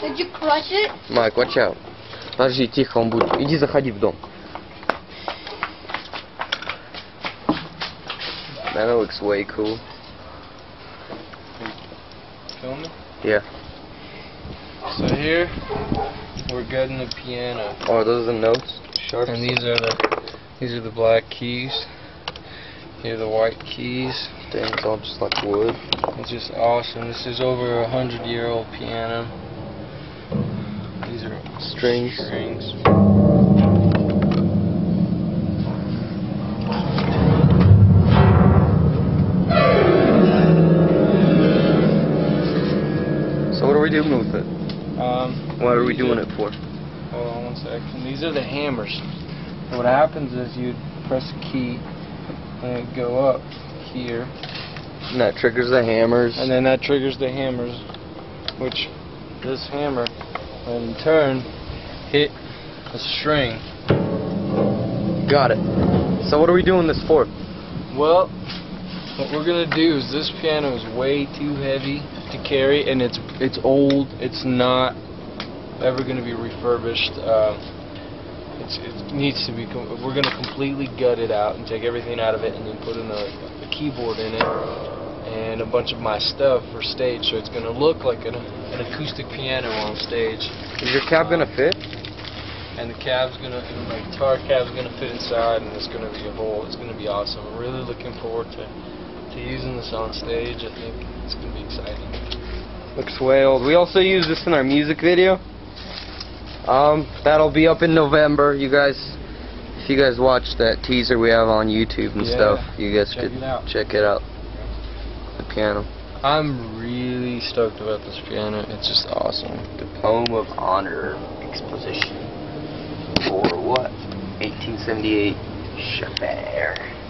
Did you crush it? Майк, watch out. Подожди, тихо, он будет. Иди заходи в дом. That looks way cool. Film me? Yeah. So here, we're getting the piano. Oh, those are the notes? Sharp. And these are the these are the black keys. Here are the white keys. Dang, it's all just like wood. It's just awesome. This is over a hundred year old piano. These Strings. Strings. So what are we doing with it? Um, What are we doing are- it for? Hold on one second. These are the hammers. And what happens is you press a key and it go up here, And that triggers the hammers. and then that triggers the hammers, which this hammer, in turn, hit a string. Got it. So what are we doing this for? Well, what we're gonna do is this piano is way too heavy to carry, and it's it's old. It's not ever gonna be refurbished. Um, it needs to be. We're gonna completely gut it out and take everything out of it, and then put in a, a keyboard in it and a bunch of my stuff for stage. So it's gonna look like an, an acoustic piano on stage. Is your cab gonna fit? and the cab's gonna, my guitar cab's gonna fit inside, and it's gonna be a whole. It's gonna be awesome. I'm really looking forward to to using this on stage. I think it's gonna be exciting. Looks way old. We also use this in our music video. Um, that'll be up in November. You guys, if you guys watch that teaser we have on YouTube and Yeah, stuff, you guys check could check it out. The piano. I'm really stoked about this piano. It's just awesome. The Poem of Honor Exposition. For what? 1878 Chopin.